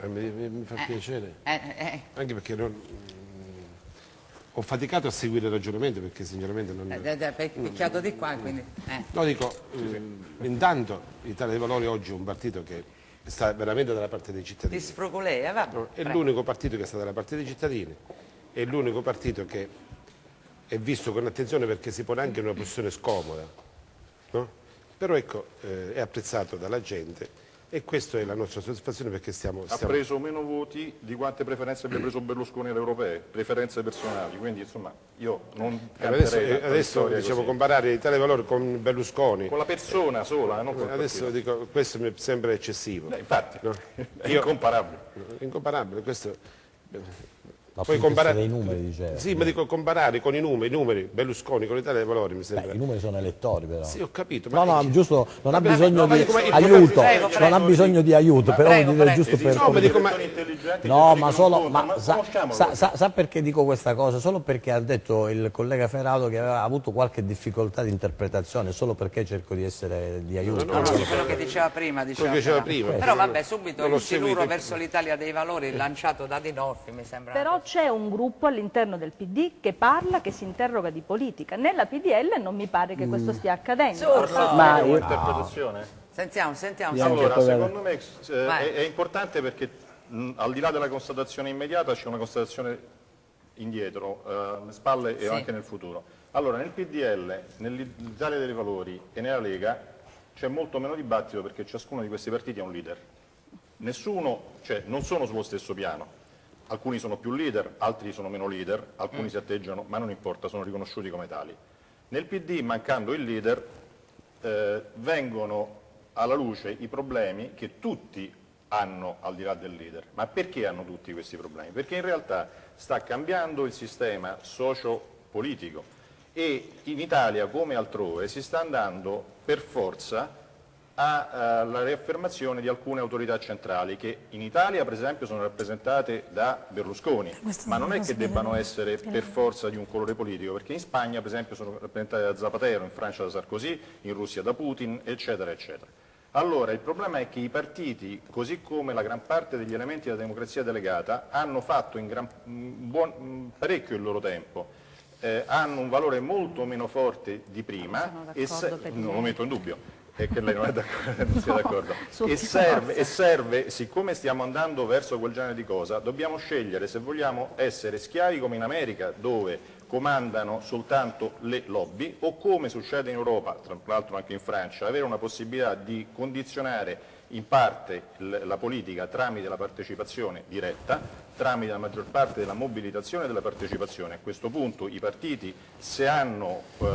Eh, mi, mi- mi fa Eh. piacere, Eh, eh, anche perché non- mm, ho faticato a seguire il ragionamento perché sinceramente non... eh, eh, eh, picchiato di qua, quindi... eh. No, dico, mm, intanto l'Italia dei Valori oggi è un partito che sta veramente dalla parte dei Ti cittadini. sfruculei, vabbè. No, È l'unico partito che sta dalla parte dei cittadini, è l'unico partito che è visto con attenzione perché si pone anche in una posizione scomoda, no? però ecco, eh, è apprezzato dalla gente e questa è la nostra soddisfazione perché stiamo... Ha stiamo- preso meno voti di quante preferenze abbia preso Berlusconi alle europee, preferenze personali, quindi insomma io non Eh, Adesso, eh, adesso diciamo, comparare l'Italia dei Valori con Berlusconi, Con la persona sola, non con adesso dico, questo mi sembra eccessivo. Eh, infatti, No. è Io- incomparabile. Incomparabile, questo... Ma Poi comparare... dei numeri, diceva. Sì, ma dico comparare con i numeri, i numeri Berlusconi con l'Italia dei Valori mi Beh, sembra... i numeri sono elettori però. Sì, ho capito, No, no, giusto, non ha bisogno di aiuto, non ha bisogno di aiuto, però Prego, dire giusto per... No, ma dico, ma- No, ma solo, ma sa, conosciamolo. sa- sa- sa perché dico questa cosa? Solo perché ha detto il collega Ferrato che aveva avuto qualche difficoltà di interpretazione, solo perché cerco di essere di aiuto. No, no, quello che diceva prima, diceva, che diceva prima. prima. Però vabbè, subito il siluro verso l'Italia dei valori lanciato da Dinolfi mi sembra. C'è un gruppo all'interno del PD che parla, che si interroga di politica. Nella PDL non mi pare che questo stia accadendo. Zurlo! Ma io, Interpretazione? Sentiamo, sentiamo, sentiamo. Allora, secondo me eh, è, è importante perché mh, al di là della constatazione immediata c'è una constatazione indietro, eh, alle spalle e Sì. anche nel futuro. Allora, nel PDL, nell'Italia dei Valori e nella Lega c'è molto meno dibattito perché ciascuno di questi partiti ha un leader. Nessuno, cioè non sono sullo stesso piano. Alcuni sono più leader, altri sono meno leader, alcuni si atteggiano, ma non importa, sono riconosciuti come tali. Nel PD, mancando il leader, eh, vengono alla luce i problemi che tutti hanno al di là del leader. Ma perché hanno tutti questi problemi? Perché in realtà sta cambiando il sistema socio-politico e in Italia come altrove si sta andando per forza alla riaffermazione di alcune autorità centrali che in Italia per esempio sono rappresentate da Berlusconi, ma non è che debbano essere per forza di un colore politico, perché in Spagna per esempio sono rappresentate da Zapatero, in Francia da Sarkozy, in Russia da Putin, eccetera, eccetera. Allora il problema è che i partiti, così come la gran parte degli elementi della democrazia delegata, hanno fatto in gran, mh, buon- mh, parecchio il loro tempo, eh, hanno un valore molto meno forte di prima e se- non lo metto in dubbio è che lei non, è d'accordo, non sia d'accordo. su E serve, e serve, siccome stiamo andando verso quel genere di cosa, dobbiamo scegliere se vogliamo essere schiavi come in America, dove comandano soltanto le lobby, o come succede in Europa, tra l'altro anche in Francia, avere una possibilità di condizionare in parte la politica tramite la partecipazione diretta, tramite la maggior parte della mobilitazione e della partecipazione. A questo punto i partiti se hanno, eh,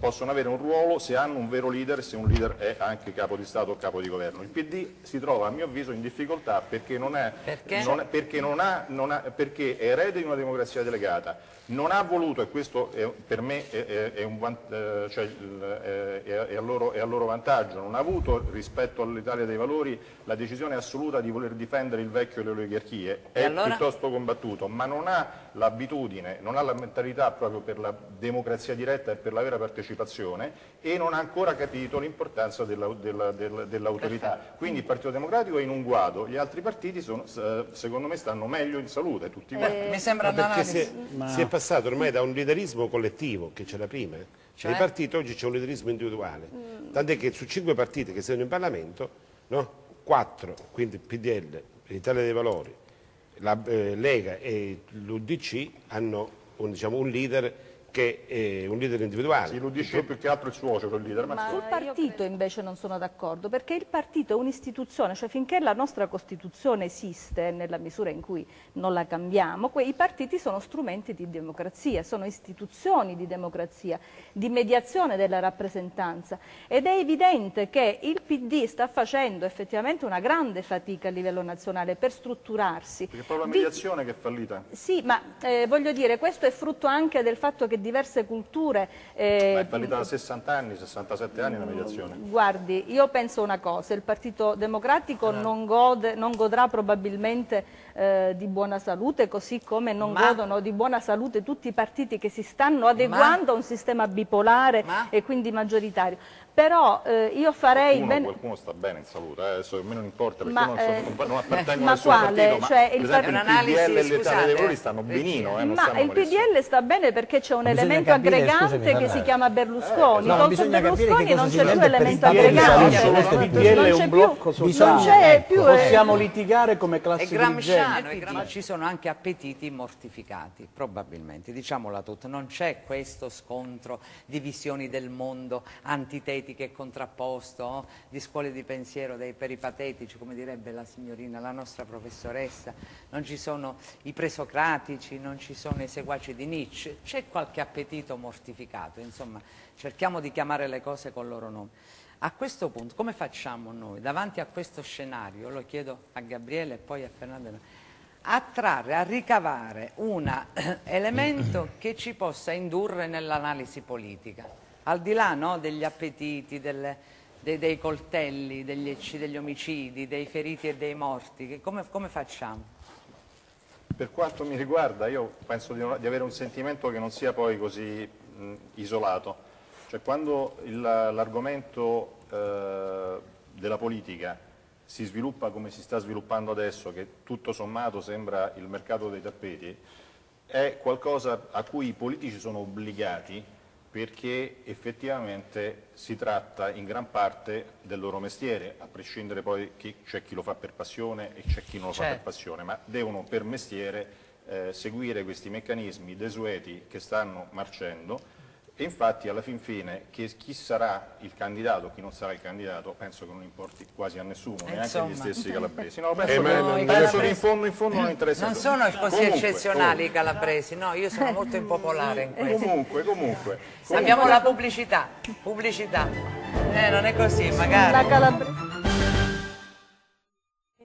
possono avere un ruolo se hanno un vero leader, se un leader è anche capo di Stato o capo di governo. Il PD si trova a mio avviso in difficoltà perché, non è, Perché? non perché non ha- non ha- perché è erede di una democrazia delegata, non ha voluto, e questo è- per me è, è- un eh, cioè, a loro, è a loro vantaggio, non ha avuto rispetto all'Italia dei valori la decisione assoluta di voler difendere il vecchio e le oligarchie, E è allora? piuttosto combattuto, ma non ha l'abitudine, non ha la mentalità proprio per la democrazia diretta e per la vera partecipazione e non ha ancora capito l'importanza della- della- della- dell'autorità. Quindi il Partito Democratico è in un guado, gli altri partiti sono, eh, secondo me stanno meglio in salute, tutti quanti. Mi sembra Ma perché si è, si è passato ormai da un liderismo collettivo che c'era prima, eh. Cioè? nei partiti oggi c'è un liderismo individuale, tant'è che su cinque partiti che sono in Parlamento, no? quattro, quindi il PDL, l'Italia dei Valori, la eh, Lega e l'UDC hanno un, diciamo, un leader che è un leader individuale. Sì, l'UDC è più che altro il suocero, il leader, ma, Ma sul partito invece non sono d'accordo, perché il partito è un'istituzione, cioè finché la nostra Costituzione esiste, nella misura in cui non la cambiamo, i partiti sono strumenti di democrazia, sono istituzioni di democrazia, di mediazione della rappresentanza ed è evidente che il PD sta facendo effettivamente una grande fatica a livello nazionale per strutturarsi. Perché è proprio la Vi- mediazione che è fallita. sì, ma eh, voglio dire, questo è frutto anche del fatto che diverse culture... eh, Ma è valida da 60 anni, 67 anni la mediazione. Guardi, io penso una cosa, il Partito Democratico non, gode- non godrà probabilmente eh, di buona salute, così come non Ma- godono di buona salute tutti i partiti che si stanno adeguando a un sistema bipolare Ma- e quindi maggioritario. Però eh, io farei Qualcuno, bene... qualcuno sta bene in salute, eh, adesso a me non importa perché Ma, io non, sono- eh, non appartengo ma a nessun quale? partito, ma Cioè, il esempio part- il PDL e l'Italia dei Valori stanno benino, eh, non Ma il. PDL sta bene perché c'è un Bisogna elemento capire, aggregante scusami, che si chiama Berlusconi. no, Tolto bisogna capire Berlusconi non c'è più elemento aggregante. Non il c'è PDL è più- un blocco sociale. eh, Possiamo litigare come classe dirigente. gram- ci sono anche appetiti mortificati, probabilmente, diciamola tutta, non c'è questo scontro di visioni del mondo antitetiche e contrapposto, oh, di scuole di pensiero, dei peripatetici, come direbbe la signorina, la nostra professoressa, non ci sono i presocratici, non ci sono i seguaci di Nietzsche, c'è qualche appetito mortificato, insomma, cerchiamo di chiamare le cose col loro nome. A questo punto, come facciamo noi, davanti a questo scenario, lo chiedo a Gabriele e poi a Fernando, a trarre, a ricavare un elemento che ci possa indurre nell'analisi politica, al di là no, degli appetiti, delle- dei, dei coltelli, degli, degli omicidi, dei feriti e dei morti, come, come facciamo? Per quanto mi riguarda, io penso di, di avere un sentimento che non sia poi così mh, isolato. Cioè, quando l'argomento eh, della politica si sviluppa come si sta sviluppando adesso, che tutto sommato sembra il mercato dei tappeti, è qualcosa a cui i politici sono obbligati perché effettivamente si tratta in gran parte del loro mestiere, a prescindere poi che c'è chi lo fa per passione e c'è chi non lo fa per Certo. passione, ma devono per mestiere eh, seguire questi meccanismi desueti che stanno marcendo e infatti alla fin fine che chi sarà il candidato, chi non sarà il candidato, penso che non importi quasi a nessuno, neanche insomma. agli stessi calabresi. No, penso, Eh, che, non- penso che in fondo, in fondo non interessa. Non sono così Comunque, eccezionali i calabresi, no, io sono molto impopolare in questo. Comunque, comunque, comunque. Abbiamo la pubblicità, pubblicità. Eh, non è così, magari. La Calabrese.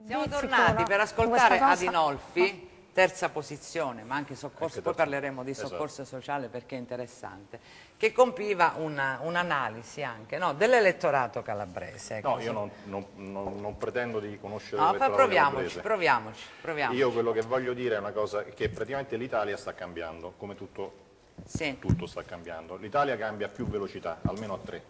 Siamo tornati no? per ascoltare Adinolfi, terza posizione, ma anche soccorso, poi parleremo di Esatto. soccorso sociale perché è interessante, che compiva una- un'analisi anche no, dell'elettorato calabrese. No, io non, non- non- non pretendo di conoscere No, l'elettorato proviamoci, proviamoci, proviamoci. Io quello che voglio dire è una cosa che praticamente l'Italia sta cambiando, come tutto, Sì. tutto sta cambiando. L'Italia cambia a più velocità, almeno a tre.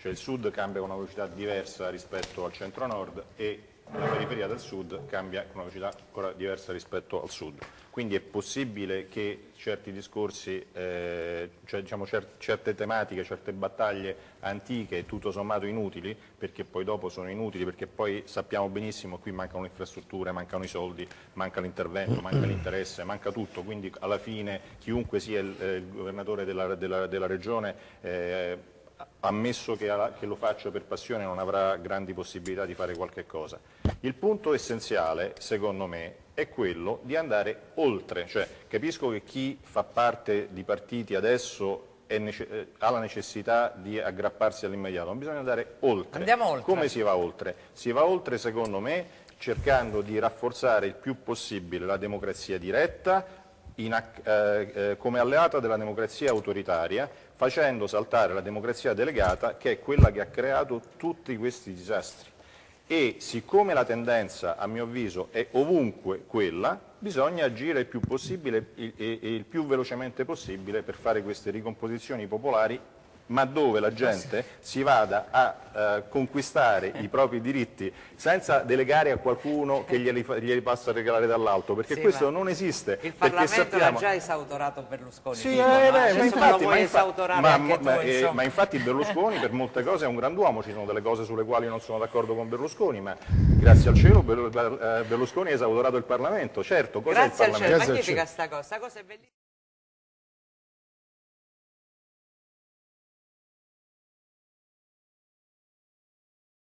Cioè il sud cambia con una velocità diversa rispetto al centro-nord e la periferia del sud cambia con una velocità ancora diversa rispetto al sud. Quindi è possibile che certi discorsi, eh, cioè, diciamo, cer- certe tematiche, certe battaglie antiche, tutto sommato inutili, perché poi dopo sono inutili, perché poi sappiamo benissimo che qui mancano le infrastrutture, mancano i soldi, manca l'intervento, manca l'interesse, manca tutto, quindi alla fine chiunque sia il, eh, il governatore della, della- della regione eh, ammesso che, che lo faccia per passione non avrà grandi possibilità di fare qualche cosa. Il punto essenziale, secondo me, è quello di andare oltre, cioè capisco che chi fa parte di partiti adesso eh, ha la necessità di aggrapparsi all'immediato, ma bisogna andare oltre. Andiamo oltre. Come si va oltre? Si va oltre, secondo me, cercando di rafforzare il più possibile la democrazia diretta, in eh, eh, come alleata della democrazia autoritaria, facendo saltare la democrazia delegata, che è quella che ha creato tutti questi disastri. E siccome la tendenza, a mio avviso, è ovunque quella, bisogna agire il più possibile il- e il più velocemente possibile per fare queste ricomposizioni popolari ma dove la gente si vada a eh, conquistare i propri diritti senza delegare a qualcuno che glieli, fa- glieli passa a regalare dall'alto, perché Sì, questo ma non esiste. Il perché Parlamento sappiamo... l'ha già esautorato Berlusconi. Sì, eh, ma lo infatti, ma infa- ma- tu, ma- eh, ma infatti Berlusconi per molte cose è un grand'uomo, ci sono delle cose sulle quali non sono d'accordo con Berlusconi, ma grazie al cielo Ber- Ber- eh, Berlusconi ha esautorato il Parlamento. Certo, cos'è il Parlamento? cielo, Grazie al magnifica sta cosa, sta cosa è bellissima.